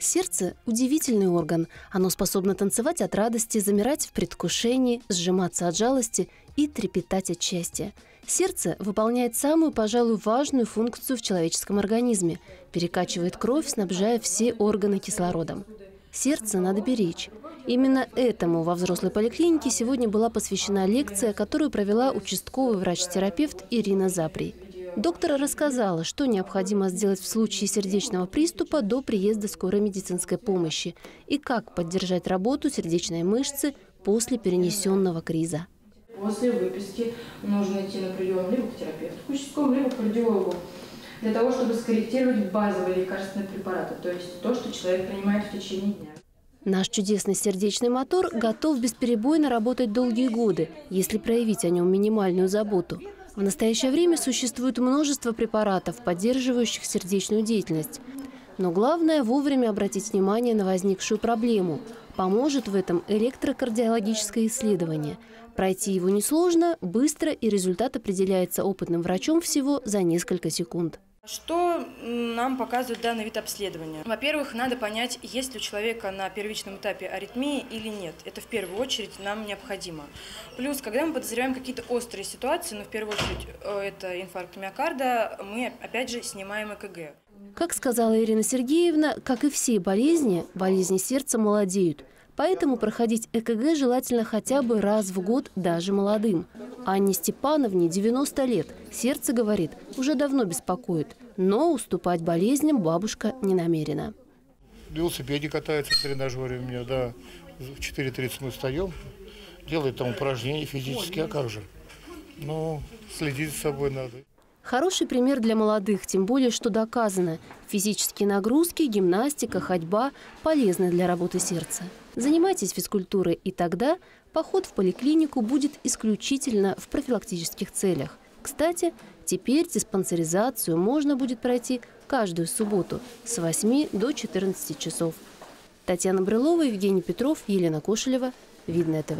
Сердце – удивительный орган. Оно способно танцевать от радости, замирать в предвкушении, сжиматься от жалости и трепетать от счастья. Сердце выполняет самую, пожалуй, важную функцию в человеческом организме – перекачивает кровь, снабжая все органы кислородом. Сердце надо беречь. Именно этому во взрослой поликлинике сегодня была посвящена лекция, которую провела участковый врач-терапевт Ирина Заприй. Доктор рассказала, что необходимо сделать в случае сердечного приступа до приезда скорой медицинской помощи и как поддержать работу сердечной мышцы после перенесенного криза. После выписки нужно идти на прием либо к терапевту, к участковому, либо к кардиологу, для того, чтобы скорректировать базовые лекарственные препараты, то есть то, что человек принимает в течение дня. Наш чудесный сердечный мотор готов бесперебойно работать долгие годы, если проявить о нем минимальную заботу – в настоящее время существует множество препаратов, поддерживающих сердечную деятельность. Но главное – вовремя обратить внимание на возникшую проблему. Поможет в этом электрокардиологическое исследование. Пройти его несложно, быстро, и результат определяется опытным врачом всего за несколько секунд. Что нам показывает данный вид обследования? Во-первых, надо понять, есть ли у человека на первичном этапе аритмии или нет. Это в первую очередь нам необходимо. Плюс, когда мы подозреваем какие-то острые ситуации, но ну, в первую очередь э, это инфаркт миокарда, мы опять же снимаем ЭКГ. Как сказала Ирина Сергеевна, как и все болезни, болезни сердца молодеют. Поэтому проходить ЭКГ желательно хотя бы раз в год даже молодым. Анне Степановне 90 лет. Сердце, говорит, уже давно беспокоит. Но уступать болезням бабушка не намерена. В велосипеде катается в тренажере у меня, да. В 4.30 мы встаем, делает там упражнения физические, а как же? Ну, следить за собой надо. Хороший пример для молодых, тем более, что доказано. Физические нагрузки, гимнастика, ходьба полезны для работы сердца. Занимайтесь физкультурой, и тогда поход в поликлинику будет исключительно в профилактических целях. Кстати, теперь диспансеризацию можно будет пройти каждую субботу с 8 до 14 часов. Татьяна Брылова, Евгений Петров, Елена Кошелева. Видное ТВ.